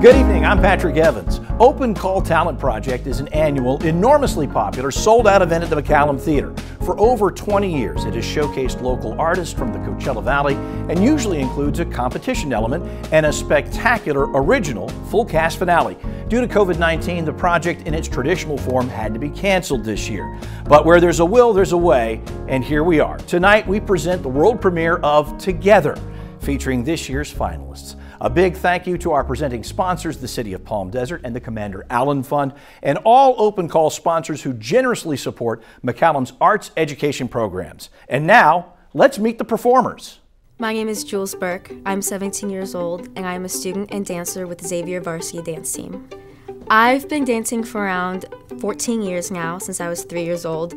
Good evening, I'm Patrick Evans. Open Call Talent Project is an annual, enormously popular, sold out event at the McCallum Theatre. For over 20 years, it has showcased local artists from the Coachella Valley and usually includes a competition element and a spectacular original full cast finale. Due to COVID 19, the project in its traditional form had to be canceled this year. But where there's a will, there's a way, and here we are. Tonight, we present the world premiere of Together, featuring this year's finalists. A big thank you to our presenting sponsors, the City of Palm Desert and the Commander Allen Fund, and all open call sponsors who generously support McCallum's arts education programs. And now, let's meet the performers. My name is Jules Burke. I'm 17 years old, and I am a student and dancer with Xavier Varsity Dance Team. I've been dancing for around 14 years now, since I was three years old,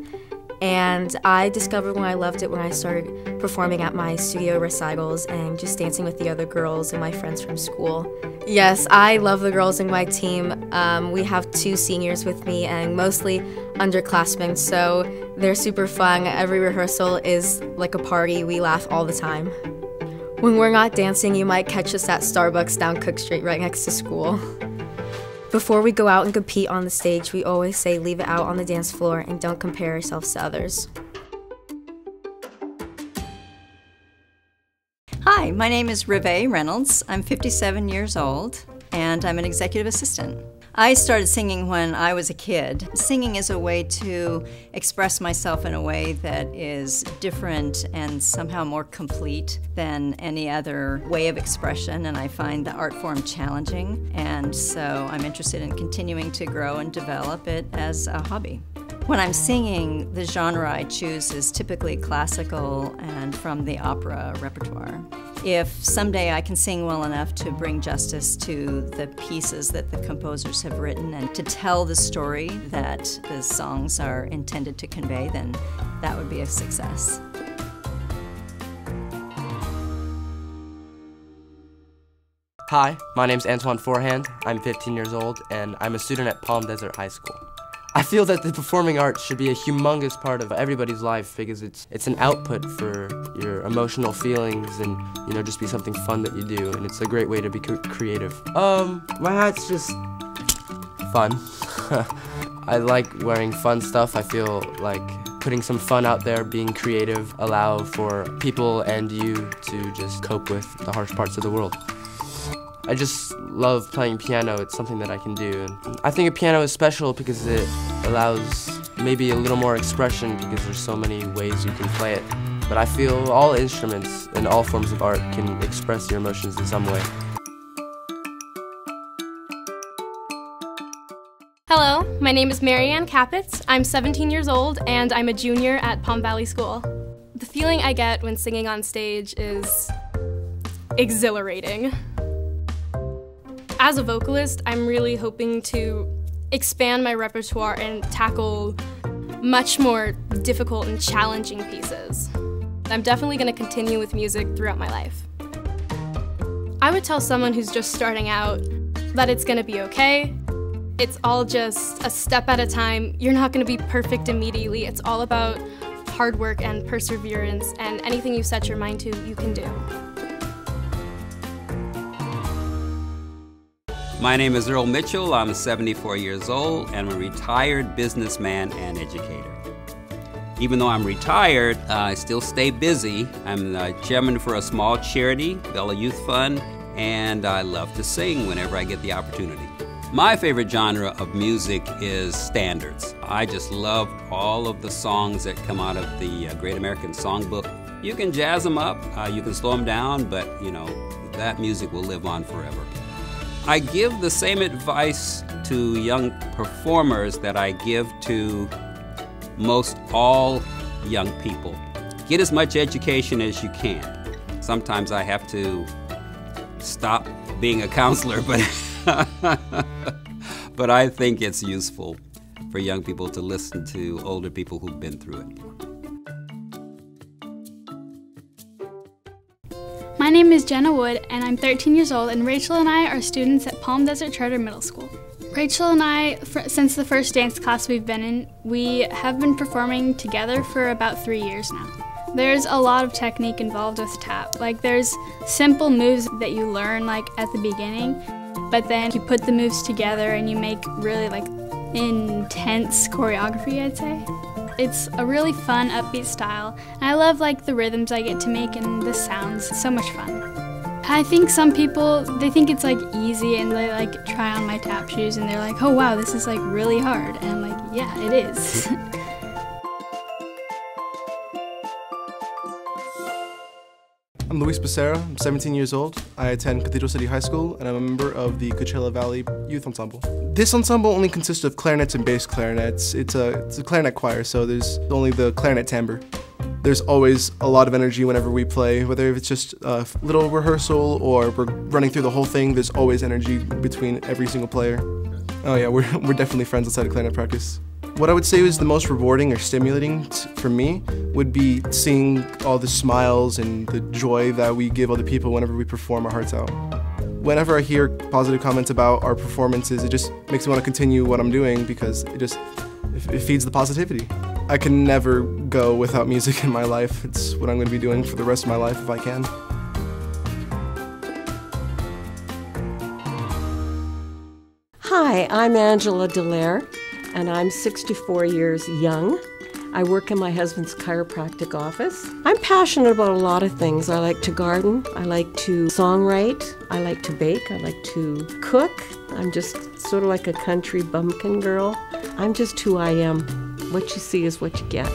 and I discovered when I loved it when I started performing at my studio recitals and just dancing with the other girls and my friends from school. Yes, I love the girls in my team. Um, we have two seniors with me and mostly underclassmen, so they're super fun. Every rehearsal is like a party. We laugh all the time. When we're not dancing, you might catch us at Starbucks down Cook Street right next to school. Before we go out and compete on the stage, we always say leave it out on the dance floor and don't compare ourselves to others. Hi, my name is Rive Reynolds. I'm 57 years old and I'm an executive assistant. I started singing when I was a kid. Singing is a way to express myself in a way that is different and somehow more complete than any other way of expression, and I find the art form challenging, and so I'm interested in continuing to grow and develop it as a hobby. When I'm singing, the genre I choose is typically classical and from the opera repertoire if someday I can sing well enough to bring justice to the pieces that the composers have written and to tell the story that the songs are intended to convey, then that would be a success. Hi, my name is Antoine Forehand. I'm 15 years old and I'm a student at Palm Desert High School. I feel that the performing arts should be a humongous part of everybody's life because it's it's an output for your emotional feelings and you know just be something fun that you do and it's a great way to be creative. Um, my hat's just fun. I like wearing fun stuff. I feel like putting some fun out there, being creative, allow for people and you to just cope with the harsh parts of the world. I just love playing piano. It's something that I can do. And I think a piano is special because it allows maybe a little more expression because there's so many ways you can play it. But I feel all instruments and all forms of art can express your emotions in some way. Hello, my name is Marianne Capitz. I'm 17 years old and I'm a junior at Palm Valley School. The feeling I get when singing on stage is exhilarating as a vocalist, I'm really hoping to expand my repertoire and tackle much more difficult and challenging pieces. I'm definitely going to continue with music throughout my life. I would tell someone who's just starting out that it's going to be okay. It's all just a step at a time. You're not going to be perfect immediately. It's all about hard work and perseverance, and anything you set your mind to, you can do. My name is Earl Mitchell. I'm 74 years old and I'm a retired businessman and educator. Even though I'm retired, uh, I still stay busy. I'm the chairman for a small charity, Bella Youth Fund, and I love to sing whenever I get the opportunity. My favorite genre of music is standards. I just love all of the songs that come out of the uh, Great American Songbook. You can jazz them up, uh, you can slow them down, but you know, that music will live on forever. I give the same advice to young performers that I give to most all young people. Get as much education as you can. Sometimes I have to stop being a counselor, but but I think it's useful for young people to listen to older people who've been through it. Name is Jenna Wood, and I'm 13 years old, and Rachel and I are students at Palm Desert Charter Middle School. Rachel and I, since the first dance class we've been in, we have been performing together for about three years now. There's a lot of technique involved with tap. Like, there's simple moves that you learn, like, at the beginning, but then you put the moves together and you make really like intense choreography, I'd say. It's a really fun, upbeat style. And I love like the rhythms I get to make and the sounds. It's so much fun. I think some people they think it's like easy and they like try on my tap shoes and they're like, "Oh wow, this is like really hard." And I'm like, "Yeah, it is." I'm Luis Becerra, I'm 17 years old. I attend Cathedral City High School and I'm a member of the Coachella Valley Youth Ensemble. This ensemble only consists of clarinets and bass clarinets. It's a, it's a clarinet choir, so there's only the clarinet timbre. There's always a lot of energy whenever we play, whether it's just a little rehearsal or we're running through the whole thing, there's always energy between every single player. Oh yeah, we're, we're definitely friends outside of clarinet practice. What I would say was the most rewarding or stimulating for me would be seeing all the smiles and the joy that we give other people whenever we perform our hearts out. Whenever I hear positive comments about our performances, it just makes me want to continue what I'm doing because it just it feeds the positivity. I can never go without music in my life. It's what I'm going to be doing for the rest of my life if I can. Hi, I'm Angela Delaire and I'm 64 years young. I work in my husband's chiropractic office. I'm passionate about a lot of things. I like to garden, I like to songwrite, I like to bake, I like to cook. I'm just sort of like a country bumpkin girl. I'm just who I am. What you see is what you get.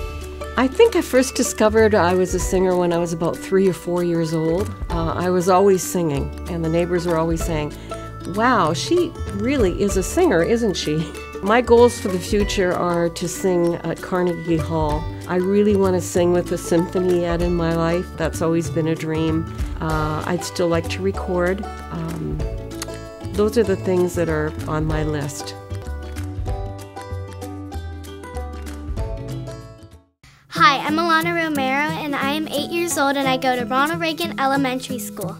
I think I first discovered I was a singer when I was about three or four years old. Uh, I was always singing, and the neighbors were always saying, Wow, she really is a singer, isn't she? My goals for the future are to sing at Carnegie Hall. I really want to sing with a symphony yet in my life. That's always been a dream. Uh, I'd still like to record. Um, those are the things that are on my list. Hi, I'm Alana Romero, and I am eight years old, and I go to Ronald Reagan Elementary School.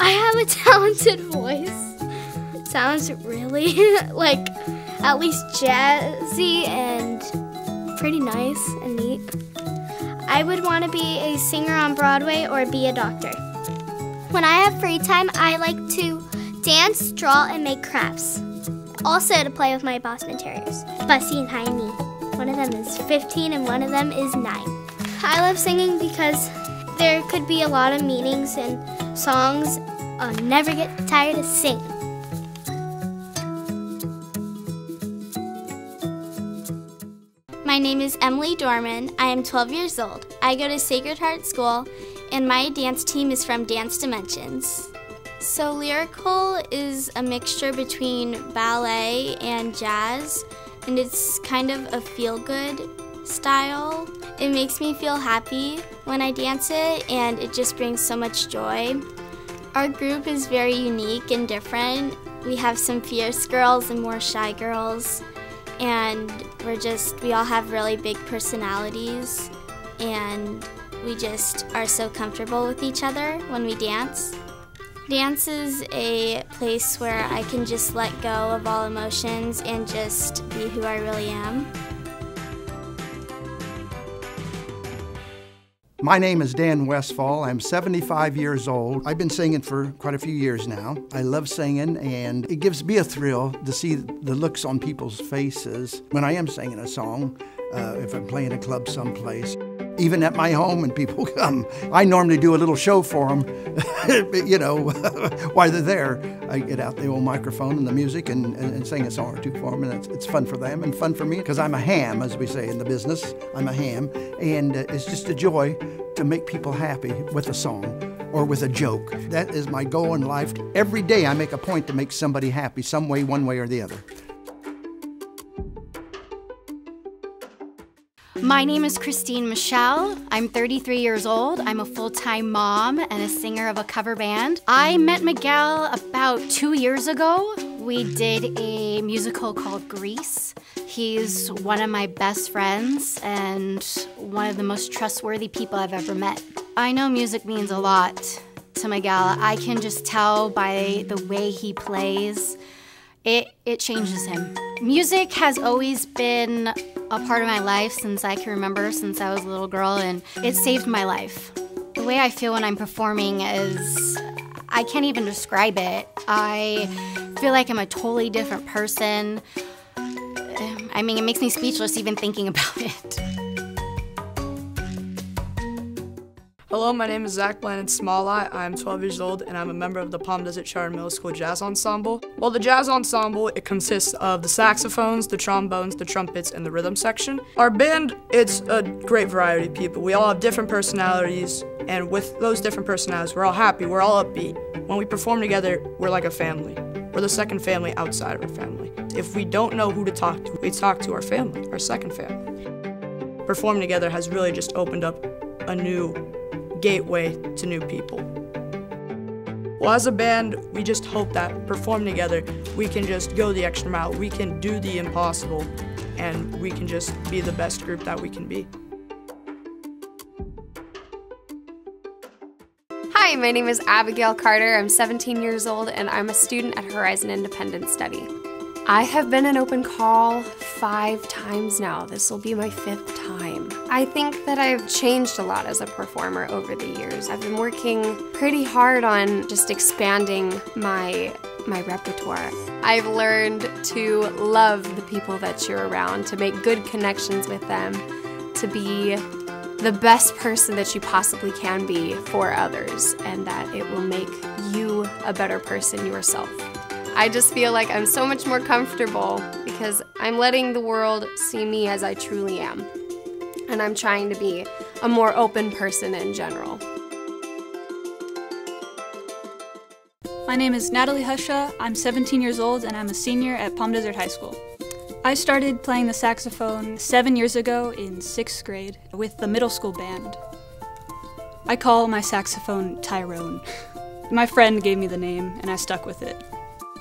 I have a talented voice It sounds really like at least jazzy and pretty nice and neat. I would want to be a singer on Broadway or be a doctor. When I have free time, I like to dance, draw, and make crafts. Also to play with my Boston Terriers, Bussy and Heiny. One of them is 15 and one of them is 9. I love singing because there could be a lot of meanings and songs. I'll never get tired of singing. My name is Emily Dorman. I am 12 years old. I go to Sacred Heart School, and my dance team is from Dance Dimensions. So, lyrical is a mixture between ballet and jazz, and it's kind of a feel good style. It makes me feel happy when I dance it, and it just brings so much joy. Our group is very unique and different. We have some fierce girls and more shy girls and we're just we all have really big personalities and we just are so comfortable with each other when we dance. Dance is a place where I can just let go of all emotions and just be who I really am. My name is Dan Westfall. I'm 75 years old. I've been singing for quite a few years now. I love singing, and it gives me a thrill to see the looks on people's faces when I am singing a song, uh, if I'm playing a club someplace even at my home and people come. I normally do a little show for them, you know, while they're there. I get out the old microphone and the music and, and, and sing a song or two for them, and it's, it's fun for them and fun for me because I'm a ham, as we say in the business. I'm a ham, and uh, it's just a joy to make people happy with a song or with a joke. That is my goal in life. Every day I make a point to make somebody happy, some way, one way or the other. My name is Christine Michelle. I'm 33 years old. I'm a full time mom and a singer of a cover band. I met Miguel about two years ago. We did a musical called Grease. He's one of my best friends and one of the most trustworthy people I've ever met. I know music means a lot to Miguel. I can just tell by the way he plays. It, it changes him. Music has always been a part of my life since I can remember, since I was a little girl, and it saved my life. The way I feel when I'm performing is I can't even describe it. I feel like I'm a totally different person. I mean, it makes me speechless even thinking about it. Hello, my name is Zach Blandon Smalleye. I'm 12 years old and I'm a member of the Palm Desert Charter Middle School Jazz Ensemble. Well, the Jazz Ensemble, it consists of the saxophones, the trombones, the trumpets, and the rhythm section. Our band, it's a great variety of people. We all have different personalities, and with those different personalities, we're all happy, we're all upbeat. When we perform together, we're like a family. We're the second family outside of our family. If we don't know who to talk to, we talk to our family, our second family. Performing together has really just opened up a new gateway to new people. Well, as a band, we just hope that performing together, we can just go the extra mile, we can do the impossible, and we can just be the best group that we can be. Hi, my name is Abigail Carter. I'm 17 years old and I'm a student at Horizon Independent Study. I have been an open call five times now. This will be my fifth time. I think that I've changed a lot as a performer over the years. I've been working pretty hard on just expanding my my repertoire. I've learned to love the people that you're around, to make good connections with them, to be the best person that you possibly can be for others, and that it will make you a better person yourself. I just feel like I'm so much more comfortable because I'm letting the world see me as I truly am. And I'm trying to be a more open person in general. My name is Natalie Husha. I'm 17 years old and I'm a senior at Palm Desert High School. I started playing the saxophone seven years ago in sixth grade with the middle school band. I call my saxophone Tyrone. My friend gave me the name and I stuck with it.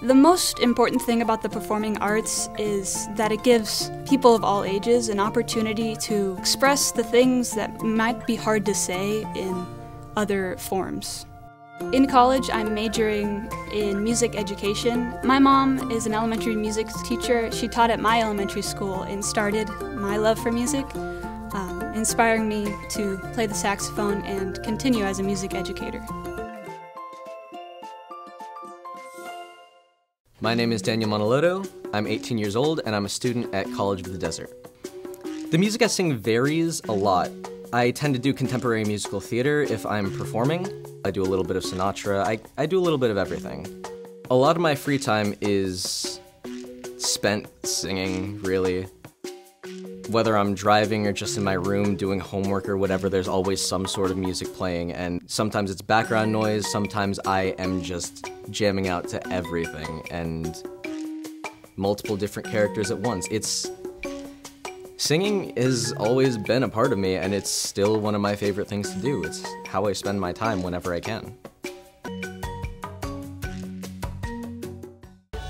The most important thing about the performing arts is that it gives people of all ages an opportunity to express the things that might be hard to say in other forms. In college, I'm majoring in music education. My mom is an elementary music teacher. She taught at my elementary school and started my love for music, um, inspiring me to play the saxophone and continue as a music educator. My name is Daniel Montalotto. I'm 18 years old and I'm a student at College of the Desert. The music I sing varies a lot. I tend to do contemporary musical theater if I'm performing. I do a little bit of Sinatra. I, I do a little bit of everything. A lot of my free time is spent singing, really. Whether I'm driving or just in my room doing homework or whatever, there's always some sort of music playing, and sometimes it's background noise, sometimes I am just jamming out to everything and multiple different characters at once. It's singing has always been a part of me, and it's still one of my favorite things to do. It's how I spend my time whenever I can.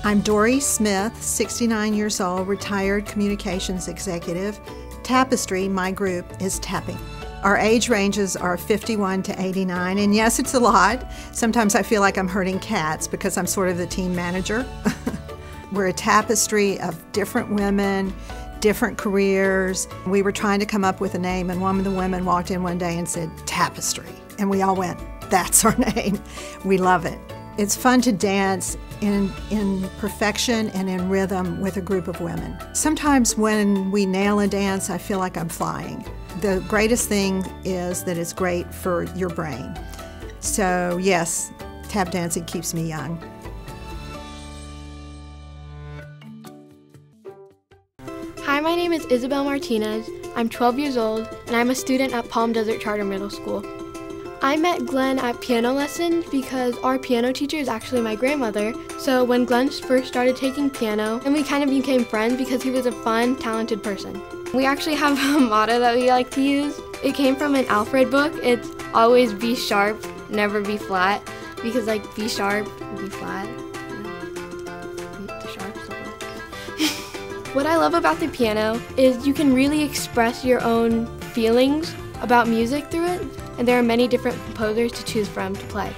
I'm Dory Smith, 69 years old, retired communications executive. Tapestry, my group, is tapping. Our age ranges are 51 to 89, and yes, it's a lot. Sometimes I feel like I'm herding cats because I'm sort of the team manager. We're a tapestry of different women, different careers. We were trying to come up with a name, and one of the women walked in one day and said, Tapestry. And we all went, That's our name. We love it. It's fun to dance in, in perfection and in rhythm with a group of women. Sometimes when we nail a dance, I feel like I'm flying. The greatest thing is that it's great for your brain. So, yes, tap dancing keeps me young. Hi, my name is Isabel Martinez. I'm 12 years old and I'm a student at Palm Desert Charter Middle School. I met Glenn at piano lessons because our piano teacher is actually my grandmother. So when Glenn first started taking piano, and we kind of became friends because he was a fun, talented person. We actually have a motto that we like to use. It came from an Alfred book. It's always be sharp, never be flat. Because like be sharp, be flat. What I love about the piano is you can really express your own feelings about music through it and there are many different composers to choose from to play.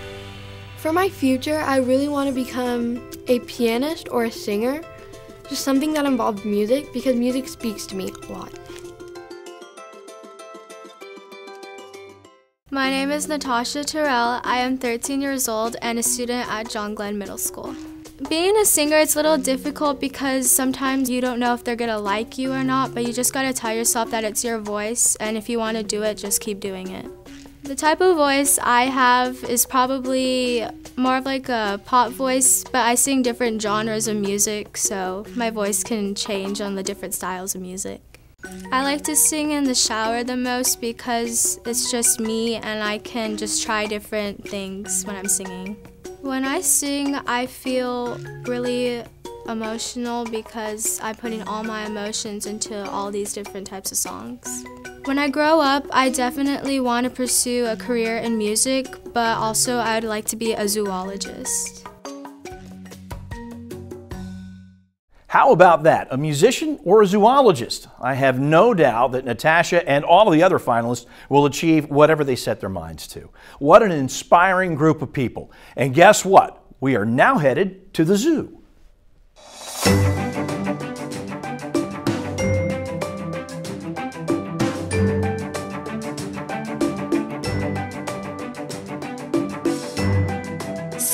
For my future, I really want to become a pianist or a singer, just something that involves music because music speaks to me a lot. My name is Natasha Terrell. I am 13 years old and a student at John Glenn Middle School. Being a singer, it's a little difficult because sometimes you don't know if they're gonna like you or not, but you just gotta tell yourself that it's your voice, and if you wanna do it, just keep doing it. The type of voice I have is probably more of like a pop voice, but I sing different genres of music, so my voice can change on the different styles of music. I like to sing in the shower the most because it's just me and I can just try different things when I'm singing. When I sing, I feel really emotional because I'm putting all my emotions into all these different types of songs. When I grow up, I definitely want to pursue a career in music, but also I would like to be a zoologist. How about that? A musician or a zoologist? I have no doubt that Natasha and all of the other finalists will achieve whatever they set their minds to. What an inspiring group of people. And guess what? We are now headed to the zoo.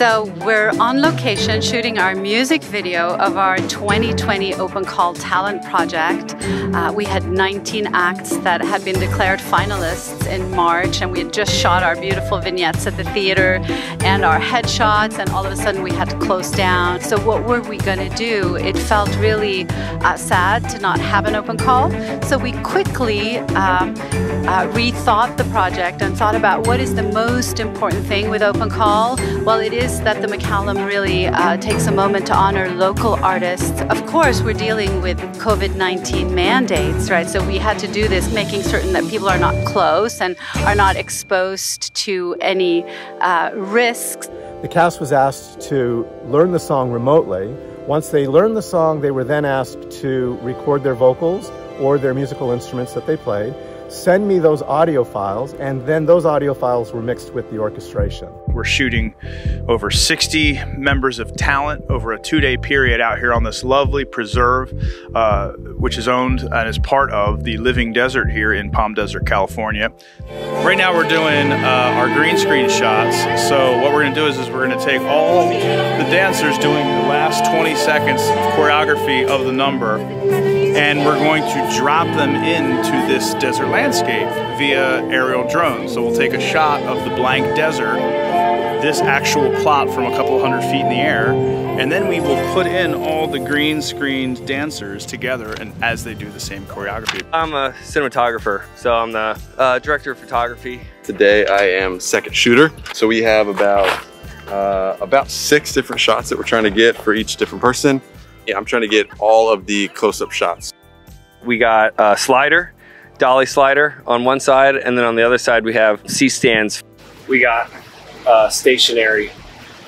So we're on location shooting our music video of our 2020 Open Call Talent Project. Uh, we had 19 acts that had been declared finalists in March, and we had just shot our beautiful vignettes at the theater and our headshots, and all of a sudden we had to close down. So what were we going to do? It felt really uh, sad to not have an open call. So we quickly um, uh, rethought the project and thought about what is the most important thing with open call. Well, it is that the McCallum really uh, takes a moment to honor local artists. Of course, we're dealing with COVID 19 mandates, right? So we had to do this making certain that people are not close and are not exposed to any uh, risks. The cast was asked to learn the song remotely. Once they learned the song, they were then asked to record their vocals or their musical instruments that they played send me those audio files, and then those audio files were mixed with the orchestration. We're shooting over 60 members of talent over a two day period out here on this lovely preserve, uh, which is owned and is part of the Living Desert here in Palm Desert, California. Right now, we're doing uh, our green screen shots. So, what we're going to do is, is we're going to take all the dancers doing the last 20 seconds of choreography of the number and we're going to drop them into this desert landscape via aerial drones. So we'll take a shot of the blank desert, this actual plot from a couple hundred feet in the air, and then we will put in all the green screened dancers together and as they do the same choreography. I'm a cinematographer, so I'm the uh, director of photography. Today I am second shooter. So we have about uh, about six different shots that we're trying to get for each different person. Yeah, I'm trying to get all of the close-up shots. We got a slider, dolly slider on one side, and then on the other side we have C-stands. We got a stationary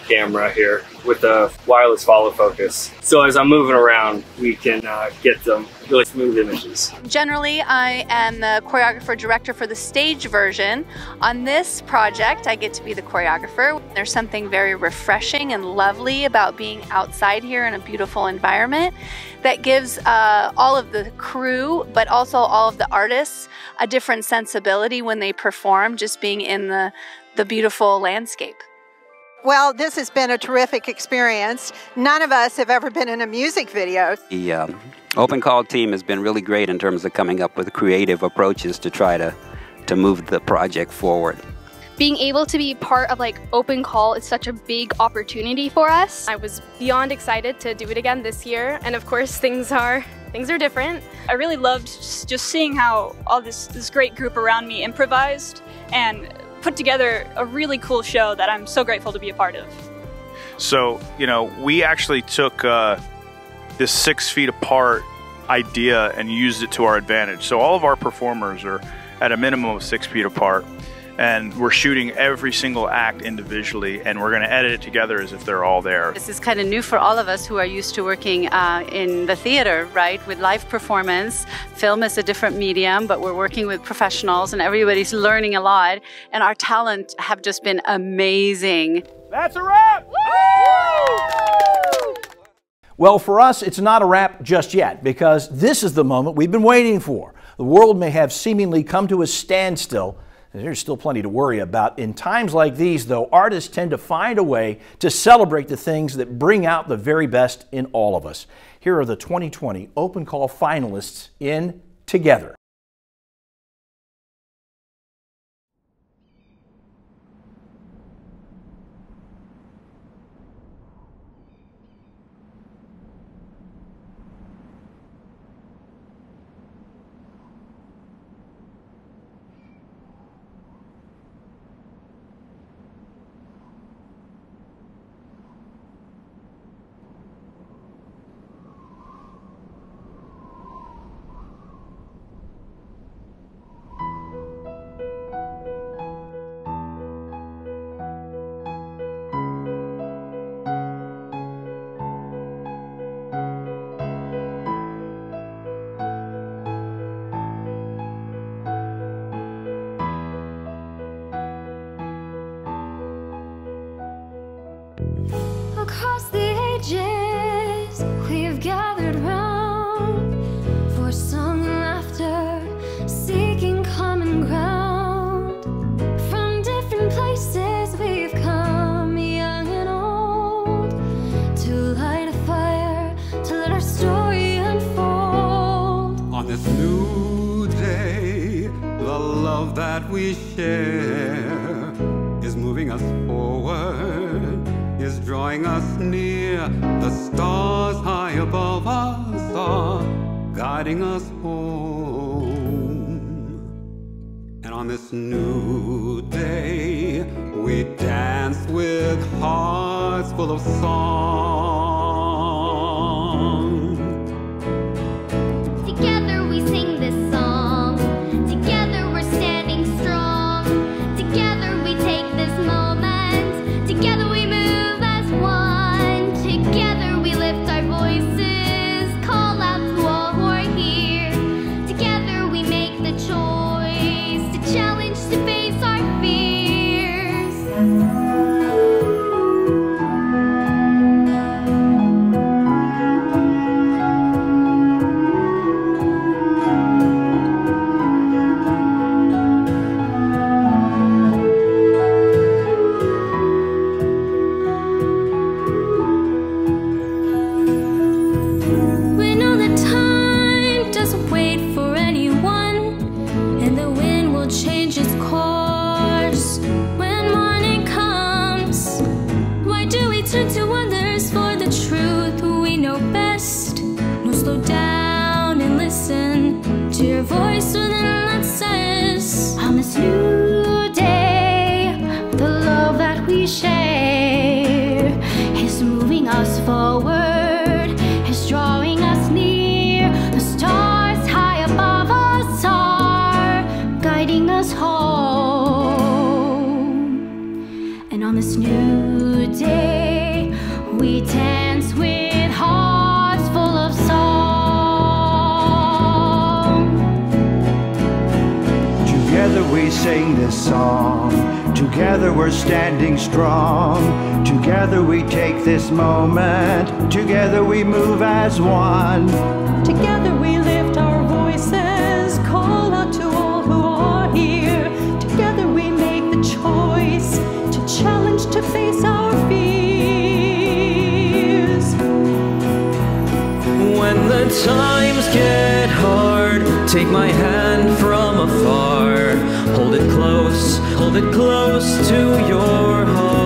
camera here with a wireless follow focus. So as I'm moving around, we can uh, get some really smooth images. Generally, I am the choreographer director for the stage version. On this project, I get to be the choreographer. There's something very refreshing and lovely about being outside here in a beautiful environment that gives uh, all of the crew, but also all of the artists, a different sensibility when they perform, just being in the, the beautiful landscape. Well, this has been a terrific experience. None of us have ever been in a music video. The um, Open Call team has been really great in terms of coming up with creative approaches to try to, to move the project forward. Being able to be part of like Open Call is such a big opportunity for us. I was beyond excited to do it again this year, and of course things are things are different. I really loved just seeing how all this this great group around me improvised and put together a really cool show that I'm so grateful to be a part of. So, you know, we actually took uh, this six feet apart idea and used it to our advantage. So, all of our performers are at a minimum of six feet apart and we're shooting every single act individually and we're going to edit it together as if they're all there. This is kind of new for all of us who are used to working uh, in the theater, right, with live performance. Film is a different medium, but we're working with professionals and everybody's learning a lot and our talent have just been amazing. That's a wrap! Well, for us, it's not a wrap just yet because this is the moment we've been waiting for. The world may have seemingly come to a standstill There's still plenty to worry about. In times like these, though, artists tend to find a way to celebrate the things that bring out the very best in all of us. Here are the 2020 Open Call finalists in Together. This new day, the love that we share is moving us forward, is drawing us near. The stars high above us are guiding us home. And on this new day, we dance with hearts full of song. This song. Together we're standing strong. Together we take this moment. Together we move as one. Together we lift our voices, call out to all who are here. Together we make the choice to challenge, to face our fears. When the times get hard, take my hand from afar. Hold it close, hold it close to your heart.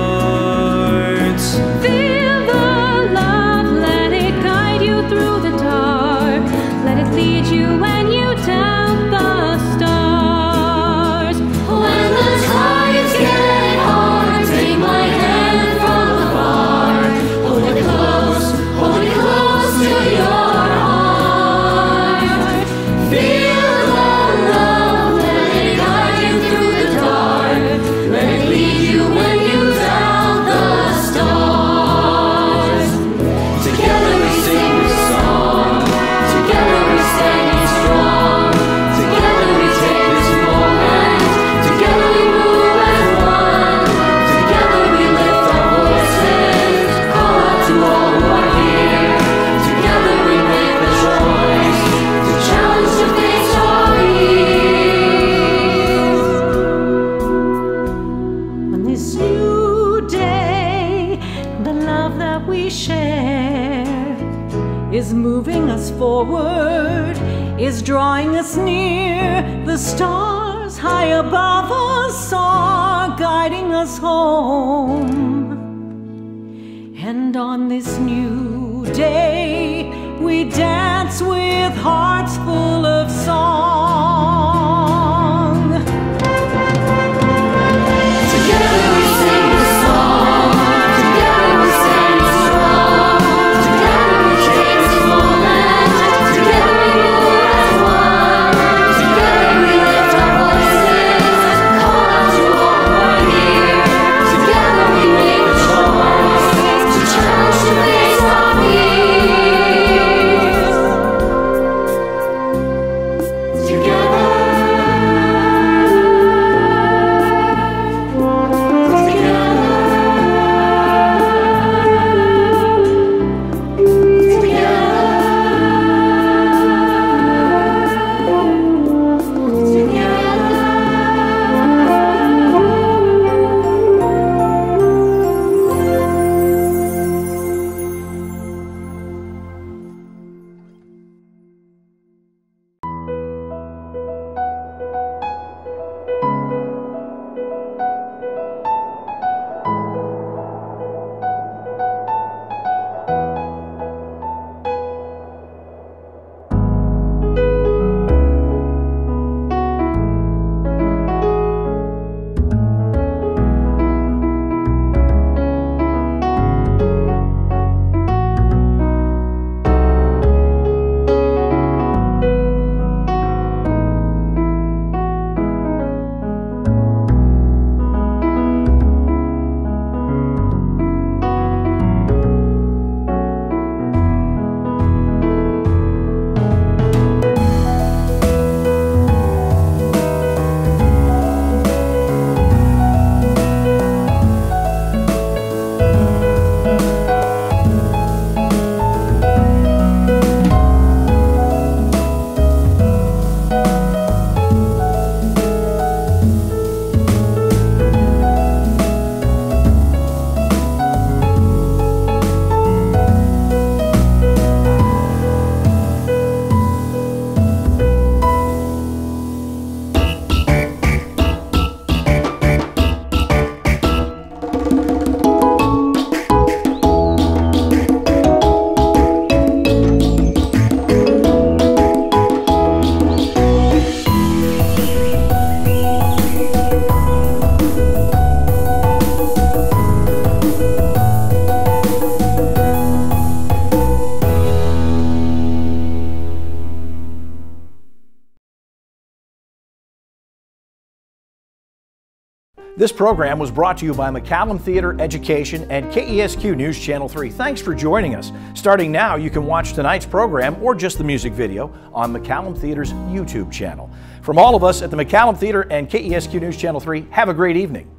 Forward, is drawing us near. The stars high above us are guiding us home. And on this new day, we dance with hearts This program was brought to you by McCallum Theatre Education and KESQ News Channel 3. Thanks for joining us. Starting now, you can watch tonight's program or just the music video on McCallum Theatre's YouTube channel. From all of us at the McCallum Theatre and KESQ News Channel 3, have a great evening.